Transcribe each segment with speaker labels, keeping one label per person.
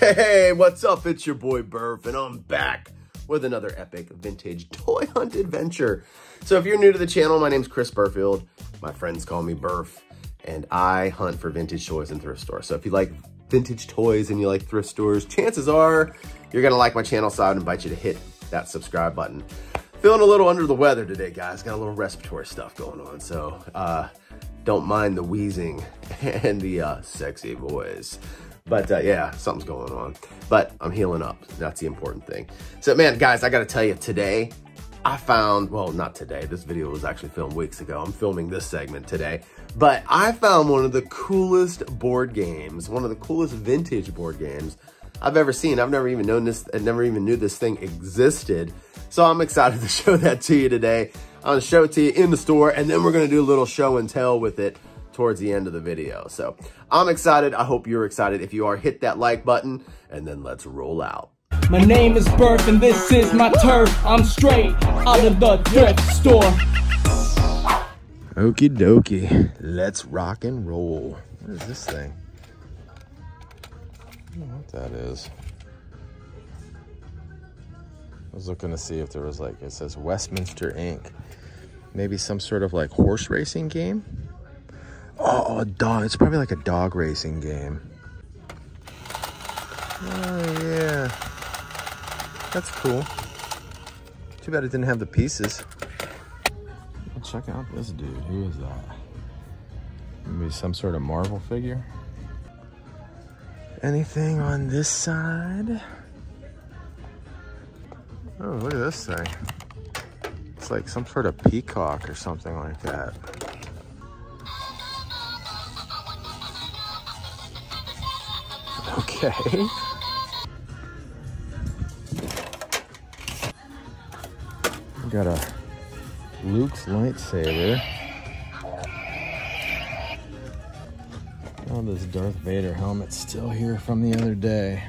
Speaker 1: Hey, what's up? It's your boy Burf, and I'm back with another epic vintage toy hunt adventure. So if you're new to the channel, my name's Chris Burfield. My friends call me Burf, and I hunt for vintage toys in thrift stores. So if you like vintage toys and you like thrift stores, chances are you're gonna like my channel, so I'd invite you to hit that subscribe button. Feeling a little under the weather today, guys. Got a little respiratory stuff going on, so uh, don't mind the wheezing and the uh, sexy voice. But uh, yeah, something's going on. But I'm healing up. That's the important thing. So man, guys, I gotta tell you, today I found, well, not today. This video was actually filmed weeks ago. I'm filming this segment today. But I found one of the coolest board games, one of the coolest vintage board games I've ever seen. I've never even known this, I never even knew this thing existed. So I'm excited to show that to you today. I'm gonna show it to you in the store and then we're gonna do a little show and tell with it towards the end of the video. So I'm excited. I hope you're excited. If you are, hit that like button and then let's roll out.
Speaker 2: My name is Burf and this is my turf. I'm straight out of the thrift store.
Speaker 1: Okie dokie. Let's rock and roll. What is this thing? I don't know what that is. I was looking to see if there was like, it says Westminster Inc. Maybe some sort of like horse racing game? Oh, a dog. It's probably like a dog racing game. Oh, yeah. That's cool. Too bad it didn't have the pieces. Check out this dude. Who is that? Maybe some sort of Marvel figure? Anything on this side? Oh, look at this thing. It's like some sort of peacock or something like that. Okay. Got a Luke's lightsaber. Oh, this Darth Vader helmet's still here from the other day.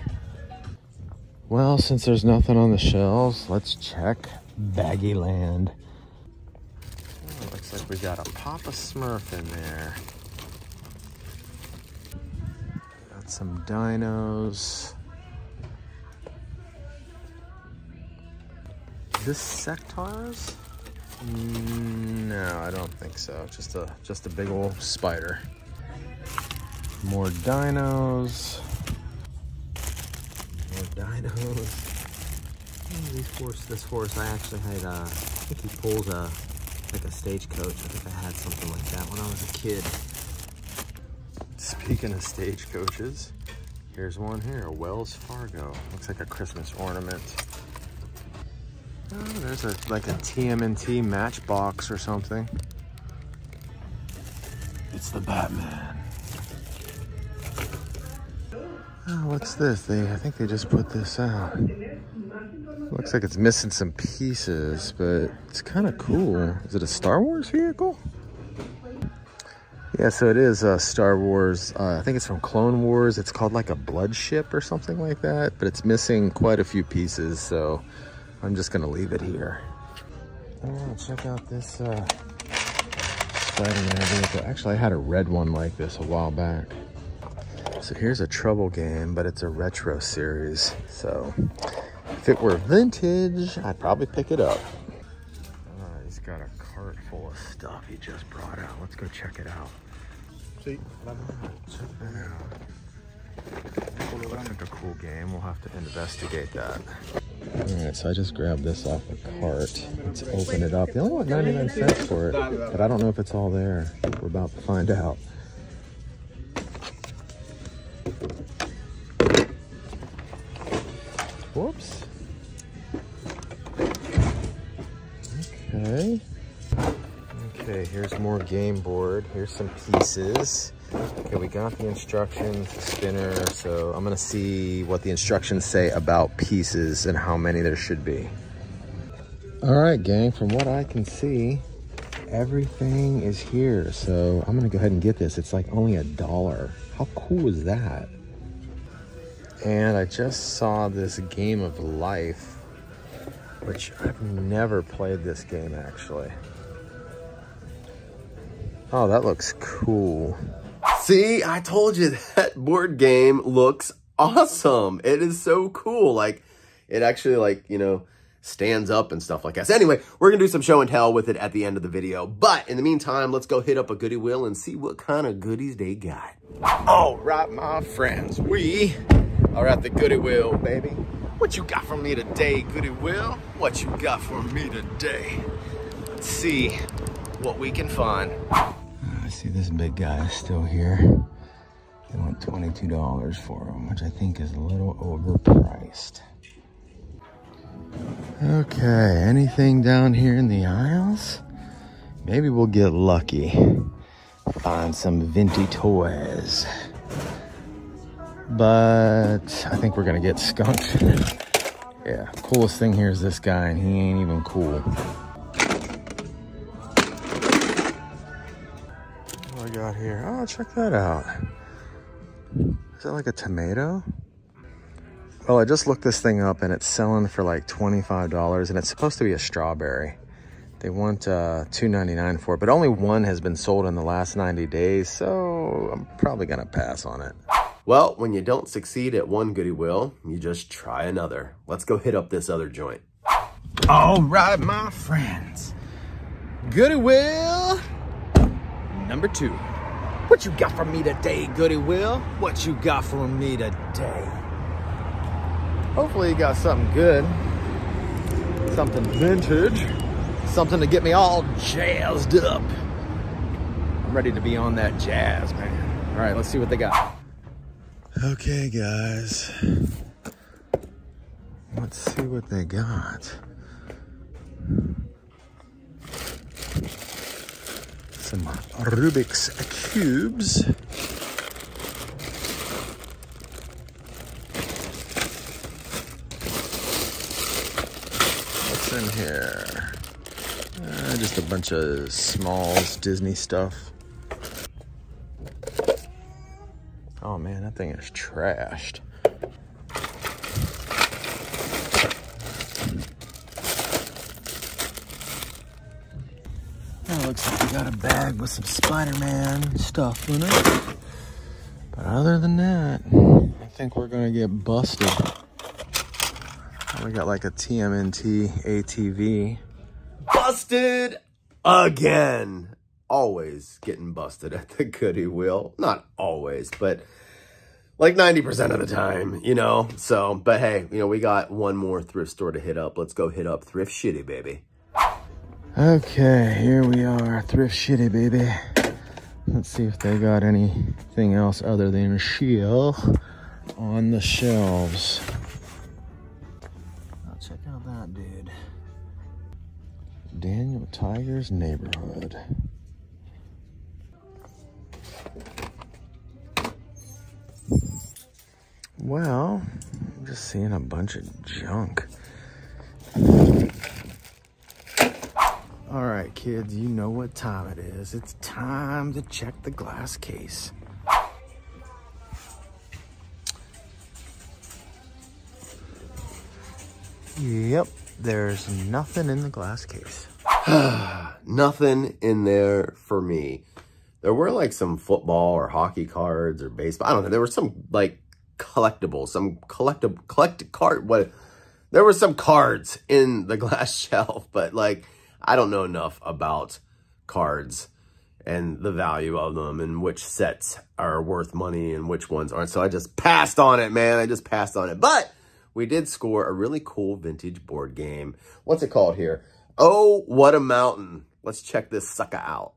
Speaker 1: Well, since there's nothing on the shelves, let's check Baggy Land. Oh, looks like we got a Papa Smurf in there. Some dinos. This Sectaurs? Mm, no, I don't think so. Just a just a big old spider. More dinos. More dinos. Oh, these horse, this horse, I actually had. Uh, I think he pulls a like a stagecoach. I think I had something like that when I was a kid. Speaking of stagecoaches, here's one here, a Wells Fargo. Looks like a Christmas ornament. Oh, there's a like a TMNT matchbox or something. It's the Batman. Oh, what's this? They I think they just put this out. Looks like it's missing some pieces, but it's kind of cool. Is it a Star Wars vehicle? Yeah, so it is a Star Wars. Uh, I think it's from Clone Wars. It's called like a Blood Ship or something like that, but it's missing quite a few pieces, so I'm just gonna leave it here. Oh, check out this uh, vehicle. Actually, I had a red one like this a while back. So here's a Trouble game, but it's a retro series. So if it were vintage, I'd probably pick it up. Uh, he's got a cart full of stuff he just brought out. Let's go check it out.
Speaker 3: Sí,
Speaker 1: Check that. Looks like a cool game. We'll have to investigate that. Alright, so I just grabbed this off the cart. Let's open it up. They only want 99 cents for it, but I don't know if it's all there. We're about to find out. Whoops. Game board. Here's some pieces. Okay, we got the instructions, spinner, so I'm gonna see what the instructions say about pieces and how many there should be. All right, gang, from what I can see, everything is here. So I'm gonna go ahead and get this. It's like only a dollar. How cool is that? And I just saw this game of life, which I've never played this game actually. Oh, that looks cool. See, I told you that board game looks awesome. It is so cool. Like, it actually, like, you know, stands up and stuff like that. So anyway, we're going to do some show and tell with it at the end of the video. But in the meantime, let's go hit up a goodie wheel and see what kind of goodies they got. All right, my friends, we are at the goodie wheel, baby. What you got for me today, goodie wheel? What you got for me today? Let's see what we can find. I see this big guy is still here. They want $22 for him, which I think is a little overpriced. Okay, anything down here in the aisles? Maybe we'll get lucky. Find some vintage toys. But I think we're gonna get skunked. yeah, coolest thing here is this guy and he ain't even cool. What do I got here? Oh, check that out. Is that like a tomato? Well, I just looked this thing up and it's selling for like $25 and it's supposed to be a strawberry. They want uh, $2.99 for it, but only one has been sold in the last 90 days, so I'm probably gonna pass on it. Well, when you don't succeed at one goodie Will, you just try another. Let's go hit up this other joint. All right, my friends. Goodie wheel number two. What you got for me today, Goody Will? What you got for me today? Hopefully you got something good. Something vintage. Something to get me all jazzed up. I'm ready to be on that jazz, man. All right, let's see what they got. Okay, guys. Let's see what they got. Some Rubik's Cubes. What's in here? Uh, just a bunch of smalls Disney stuff. Oh man, that thing is trashed. Looks like we got a bag with some Spider-Man stuff in it. But other than that, I think we're gonna get busted. We got like a TMNT ATV. Busted again. Always getting busted at the goody wheel. Not always, but like 90% of the time, you know? So, but hey, you know, we got one more thrift store to hit up. Let's go hit up Thrift Shitty, baby. Okay, here we are, Thrift Shitty, baby. Let's see if they got anything else other than shill on the shelves. Oh, check out that dude. Daniel Tiger's Neighborhood. Well, I'm just seeing a bunch of junk. All right, kids, you know what time it is. It's time to check the glass case. Yep, there's nothing in the glass case. nothing in there for me. There were like some football or hockey cards or baseball. I don't know. There were some like collectibles, some collectible, collect card. What? There were some cards in the glass shelf, but like, I don't know enough about cards and the value of them and which sets are worth money and which ones aren't. So I just passed on it, man. I just passed on it. But we did score a really cool vintage board game. What's it called here? Oh, what a mountain. Let's check this sucker out.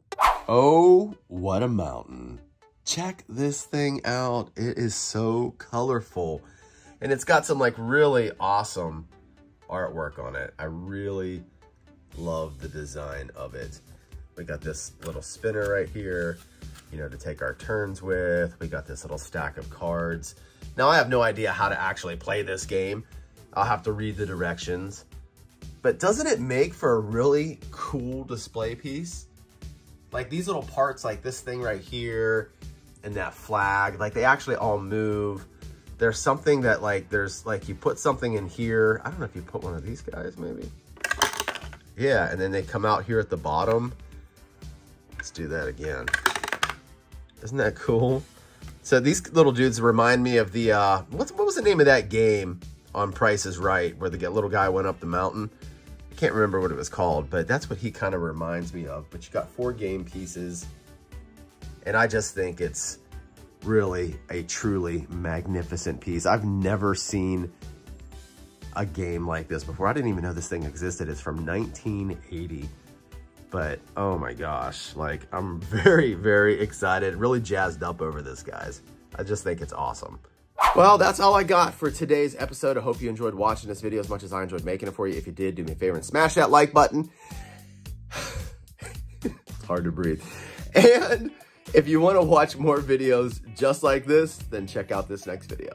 Speaker 1: Oh, what a mountain. Check this thing out. It is so colorful. And it's got some like really awesome artwork on it. I really love the design of it. We got this little spinner right here, you know, to take our turns with. We got this little stack of cards. Now, I have no idea how to actually play this game. I'll have to read the directions. But doesn't it make for a really cool display piece? Like these little parts, like this thing right here and that flag, like they actually all move. There's something that like, there's like you put something in here. I don't know if you put one of these guys maybe. Yeah, and then they come out here at the bottom. Let's do that again. Isn't that cool?
Speaker 4: So these little dudes remind me of the, uh, what's, what was the name of that game on Price is Right, where the little guy went up the mountain? I can't remember what it was called, but that's what he kind of reminds me of. But you got four game pieces, and I just think it's really a truly magnificent piece. I've never seen a game like this before. I didn't even know this thing existed. It's from 1980. But oh my gosh, like I'm very, very excited, really jazzed up over this, guys. I just think it's awesome. Well, that's all I got for today's episode. I hope you enjoyed watching this video as much as I enjoyed making it for you. If you did, do me a favor and smash that like button. it's hard to breathe. And if you want to watch more videos just like this, then check out this next video.